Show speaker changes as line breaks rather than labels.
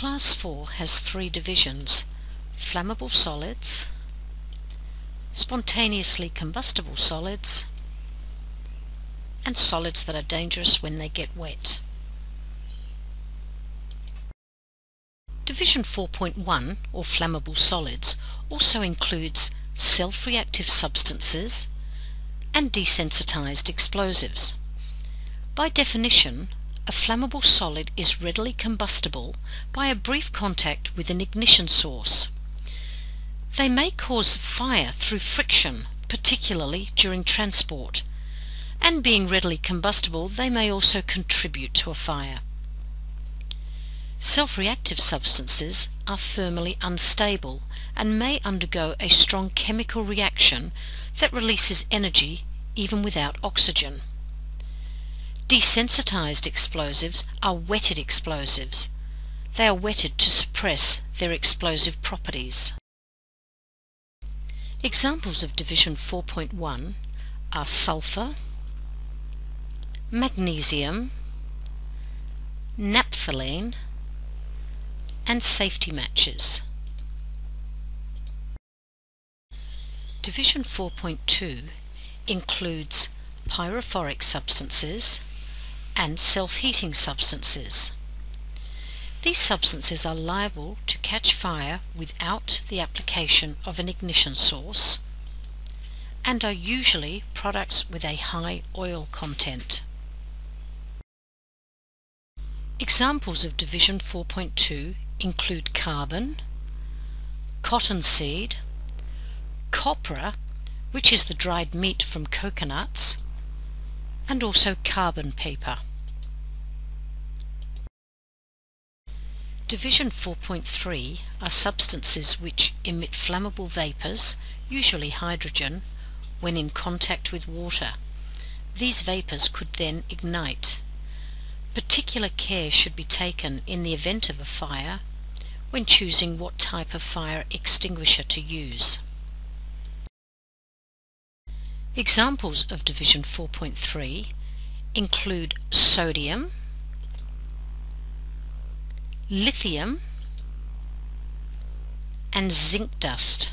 Class 4 has three divisions, flammable solids, spontaneously combustible solids, and solids that are dangerous when they get wet. Division 4.1, or flammable solids, also includes self-reactive substances and desensitized explosives. By definition, a flammable solid is readily combustible by a brief contact with an ignition source. They may cause fire through friction, particularly during transport, and being readily combustible they may also contribute to a fire. Self-reactive substances are thermally unstable and may undergo a strong chemical reaction that releases energy even without oxygen. Desensitized explosives are wetted explosives. They are wetted to suppress their explosive properties. Examples of Division 4.1 are sulfur, magnesium, naphthalene, and safety matches. Division 4.2 includes pyrophoric substances, and self-heating substances. These substances are liable to catch fire without the application of an ignition source and are usually products with a high oil content. Examples of Division 4.2 include carbon, cottonseed, copra, which is the dried meat from coconuts, and also carbon paper. Division 4.3 are substances which emit flammable vapours, usually hydrogen, when in contact with water. These vapours could then ignite. Particular care should be taken in the event of a fire when choosing what type of fire extinguisher to use. Examples of Division 4.3 include sodium, lithium and zinc dust.